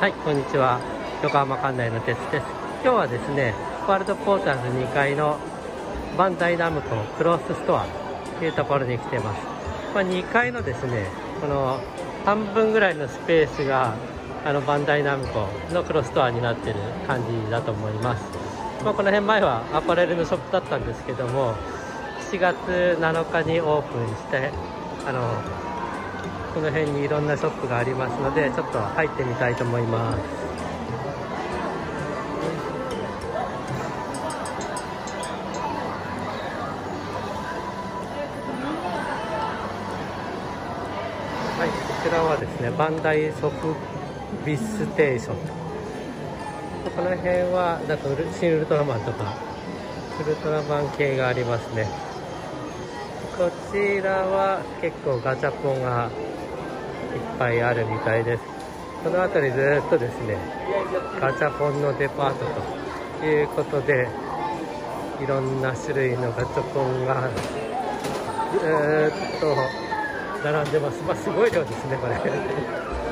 はい、こんにちは。横浜館内の鉄です。今日はですね、ワールドポーターズ2階のバンダイナムコクロスストアというところに来てます。まあ、2階のですね、この半分ぐらいのスペースがあのバンダイナムコのクロスストアになってる感じだと思います。まあ、この辺前はアパレルのショップだったんですけども、7月7日にオープンして、あのこの辺にいろんなショップがありますのでちょっと入ってみたいと思います。はいこちらはですねバンダイソフビステーション。この辺はだとシン・ウルトラマンとかウルトラマン系がありますね。こちらは結構ガチャポンがっぱいあるみたいです。この辺りずっとですねガチャポンのデパートということでいろんな種類のガチャポンがずっと並んでます、まあ、すごい量ですねこれ。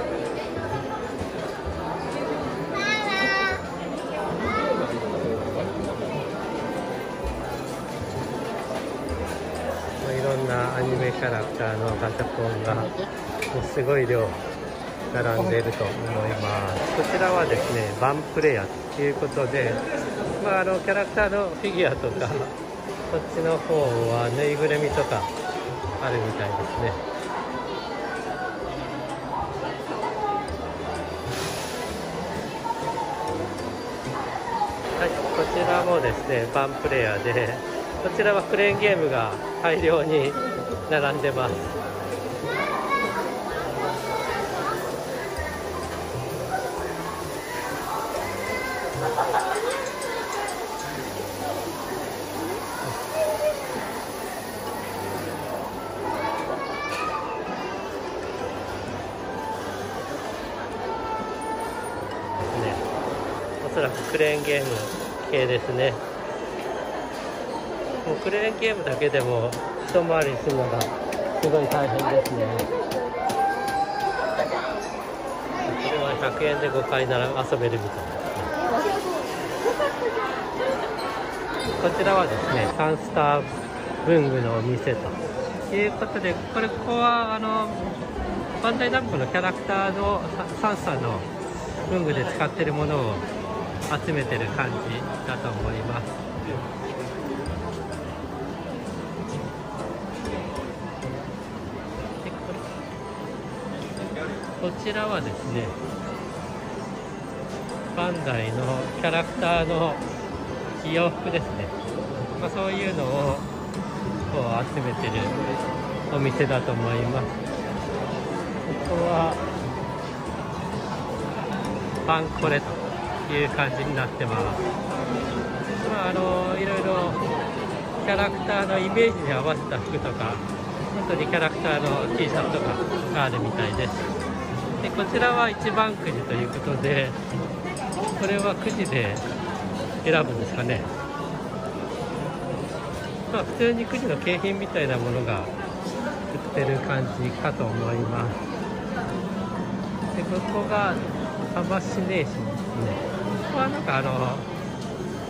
ャラクターのガチャポンがもうすごい量並んでいると思います。こちらはですねバンプレイヤーということで、まあ、あのキャラクターのフィギュアとかこっちの方はぬいぐるみとかあるみたいですね。はいこちらもですねバンプレイヤーでこちらはクレーンゲームが大量に並んでます。おそらくクレーンゲーム系ですね。もうクレーンゲームだけでも一回りするのがすごい大変ですねこれは100円で5回なら遊べるみたいですねこちらはですねサンスター文具のお店ということでこれここはあのバンダイナムコのキャラクターのサンスターの文具で使ってるものを集めてる感じだと思いますこちらはですねバンダイのキャラクターの洋服ですね、まあ、そういうのをこう集めてるお店だと思います。ここはパンコレという感じになってます。まあ、あのいろいろキャラクターのイメージに合わせた服とか本当にキャラクターの T シャツとかがあるみたいです。でこちらは一番くじということでこれはくじで選ぶんですかね。まあ普通にくじの景品みたいなものが売ってる感じかと思います。でここがサマシネーションですね。ここはなんかあの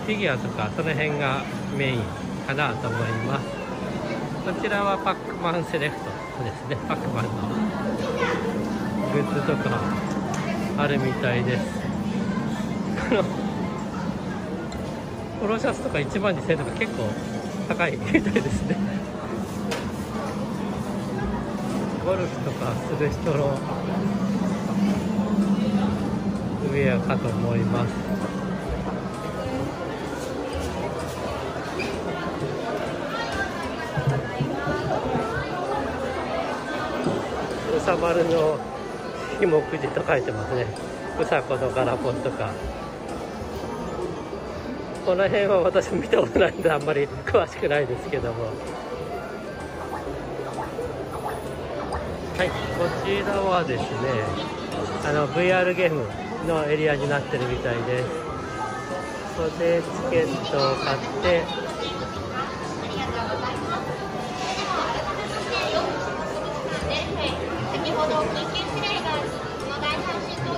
フィギュアとかその辺がメインかなと思います。こちらはパックマンセレクトですね。パックマンの。グッズとかあるみたいです。このポロシャツとか1万2000円とか結構高いみたいですね。ゴルフとかする人のウェアかと思います。うさ丸のひもくじと書いてますね。うさこのガラポンとか。この辺は私見たことないんであんまり詳しくないですけども。はいこちらはですねあの VR ゲームのエリアになってるみたいです。ここでチケットを買って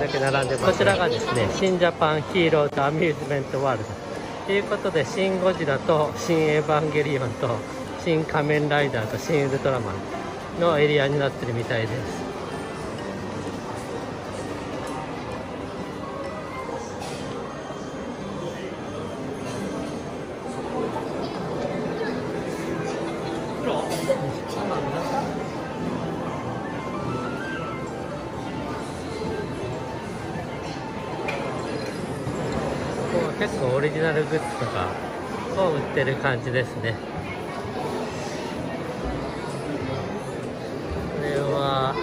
だけ並んでこちらがですね新ジャパンヒーローとアミューズメントワールド。ということでシン・ゴジラと新エヴァンゲリオンと新仮面ライダーと新ウルトラマンのエリアになってるみたいです。結構オリジナルグッズとかを売ってる感じですね。これは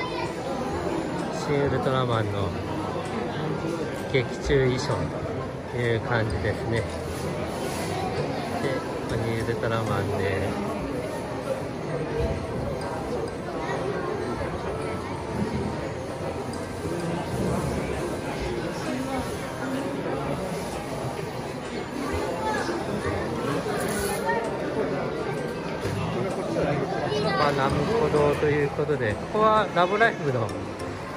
シン・ウルトラマンの劇中衣装という感じですね。でここにウルトラマンでナムコ堂ということで、ここはラブライブの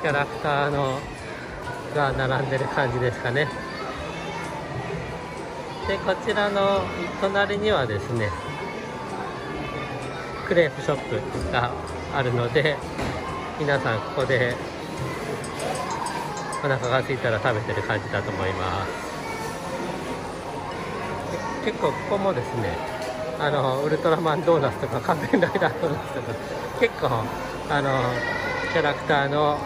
キャラクターのが並んでる感じですかね。で、こちらの隣にはですね、クレープショップがあるので、皆さんここでお腹が空いたら食べてる感じだと思います。結構ここもですね、あのウルトラマンドーナツとか仮面ライダードーナツとか結構あのキャラクターの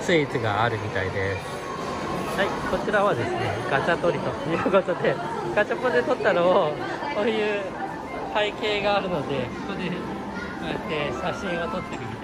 スイーツがあるみたいで。すはいこちらはですねガチャ取りということでガチャポで撮ったのをこういう背景があるのでここでこうやって写真を撮ってるみたい